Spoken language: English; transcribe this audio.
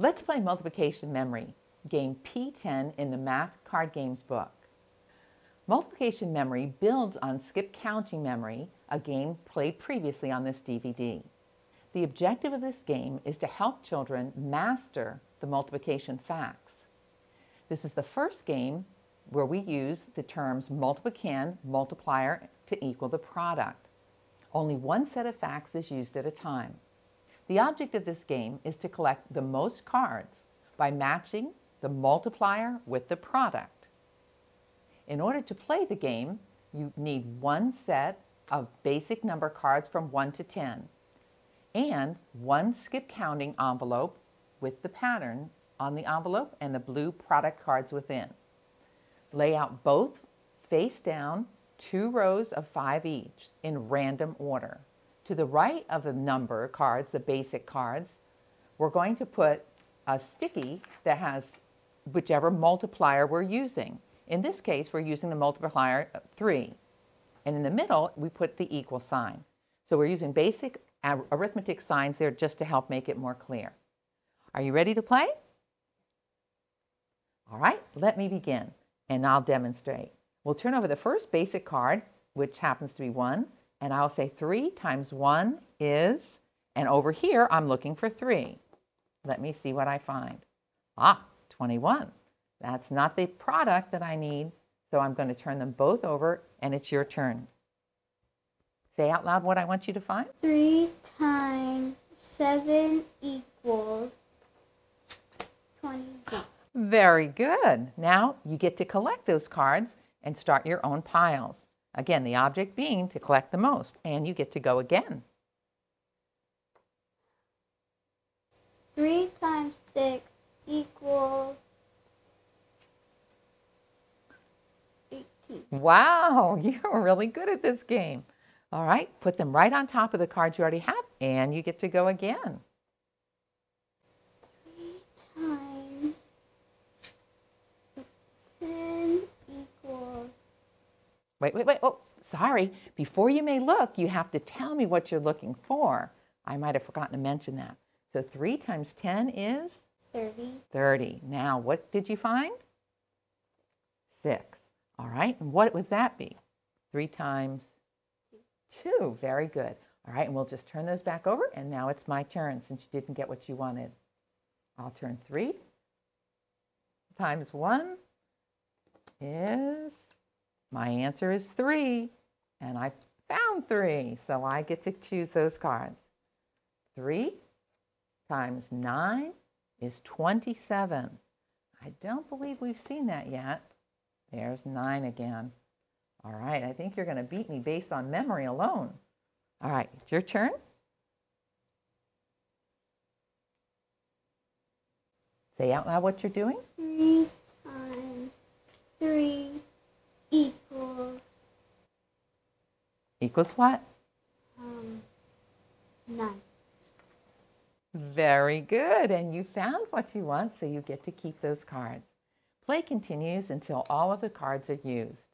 Let's play multiplication memory, game P10 in the Math Card Games book. Multiplication memory builds on skip counting memory, a game played previously on this DVD. The objective of this game is to help children master the multiplication facts. This is the first game where we use the terms multiplicand, multiplier to equal the product. Only one set of facts is used at a time. The object of this game is to collect the most cards by matching the multiplier with the product. In order to play the game, you need one set of basic number cards from 1 to 10 and one skip counting envelope with the pattern on the envelope and the blue product cards within. Lay out both face down, two rows of five each in random order to the right of the number cards, the basic cards, we're going to put a sticky that has whichever multiplier we're using. In this case, we're using the multiplier 3. And in the middle, we put the equal sign. So we're using basic arithmetic signs there just to help make it more clear. Are you ready to play? All right, let me begin, and I'll demonstrate. We'll turn over the first basic card, which happens to be 1, and I'll say 3 times 1 is, and over here I'm looking for 3. Let me see what I find. Ah, 21. That's not the product that I need, so I'm going to turn them both over, and it's your turn. Say out loud what I want you to find. 3 times 7 equals 21. Very good. Now you get to collect those cards and start your own piles. Again, the object being to collect the most, and you get to go again. 3 times 6 equals 18. Wow, you're really good at this game. All right, put them right on top of the cards you already have, and you get to go again. Wait, wait, wait. Oh, sorry. Before you may look, you have to tell me what you're looking for. I might have forgotten to mention that. So 3 times 10 is? 30. 30. Now, what did you find? 6. All right. And what would that be? 3 times 2. Very good. All right. And we'll just turn those back over. And now it's my turn since you didn't get what you wanted. I'll turn 3 times 1 is my answer is three, and I found three, so I get to choose those cards. Three times nine is 27. I don't believe we've seen that yet. There's nine again. All right, I think you're going to beat me based on memory alone. All right, it's your turn. Say out loud what you're doing. Three times three equals. Equals what? Um, nine. Very good. And you found what you want, so you get to keep those cards. Play continues until all of the cards are used.